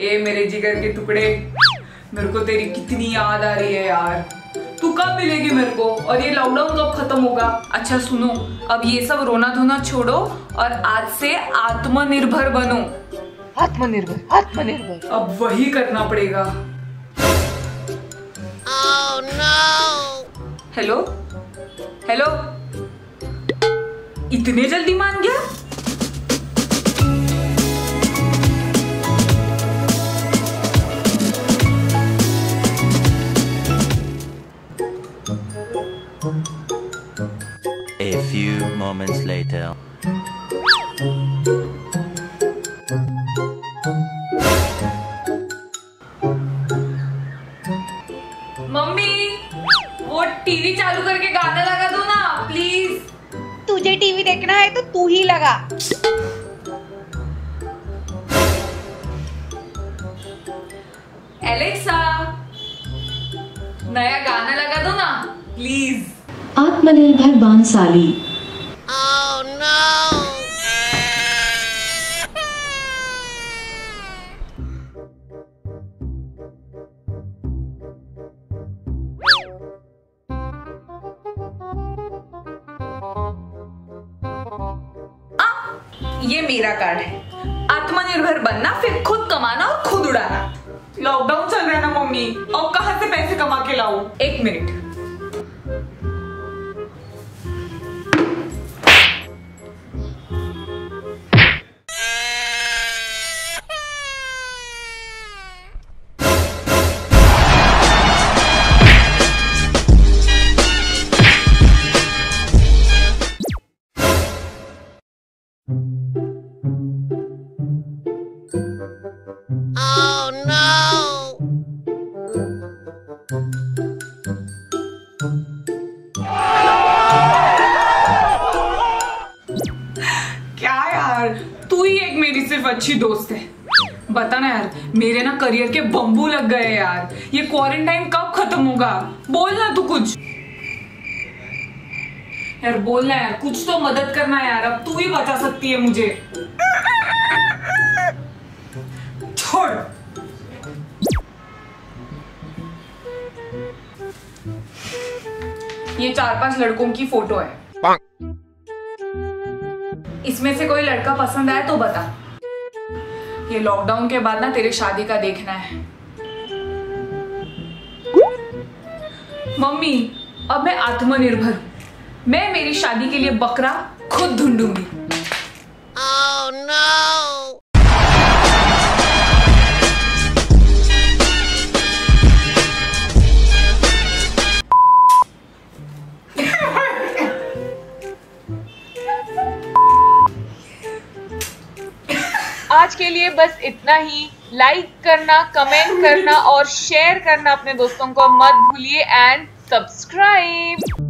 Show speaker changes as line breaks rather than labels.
ए मेरे जिगर के टुकड़े मेरे को तेरी कितनी याद आ रही है यार। तू कब मिलेगी मेरे को? और ये लॉकडाउन कब खत्म होगा? अच्छा सुनो अब ये सब रोना धोना छोड़ो और आज से आत्मनिर्भर बनो।
आत्मनिर्भर आत्मनिर्भर।
अब वही करना पड़ेगा। हेलो हेलो इतने जल्दी मान गया?
Moments later.
मम्मी वो टीवी चालू करके गाना लगा दो ना प्लीज़
तुझे टीवी देखना है तो तू ही लगा।
एलेक्सा नया गाना लगा दो ना प्लीज़
आत्मनिर्भर बांसाली।
ये मेरा कार्ड है। आत्मनिर्भर बनना फिर खुद कमाना और खुद उड़ाना। लॉकडाउन चल रहा है ना मम्मी? और कहाँ से पैसे कमा के लाऊ? एक मिनट। क्या यार? तू ही एक मेरी सिर्फ़ अच्छी दोस्त है। बता ना यार, मेरे ना करियर के बम्बू लग गए यार। ये क्वारंटाइन कब खत्म होगा? बोल ना तू कुछ। यार बोल ना यार, कुछ तो मदद करना यार, अब तू ही बचा सकती है मुझे। छोड़। ये चार पाँच लड़कों की फ़ोटो है। इसमें से कोई लड़का पसंद आए तो बता। ये लॉकडाउन के बाद ना तेरे शादी का देखना है। मम्मी अब मैं आत्मनिर्भर हूँ। मैं मेरी शादी के लिए बकरा खुद ढूंढूँगी।
आज के लिए बस इतना ही। लाइक करना कमेंट करना और शेयर करना अपने दोस्तों को मत भूलिए एंड सब्सक्राइब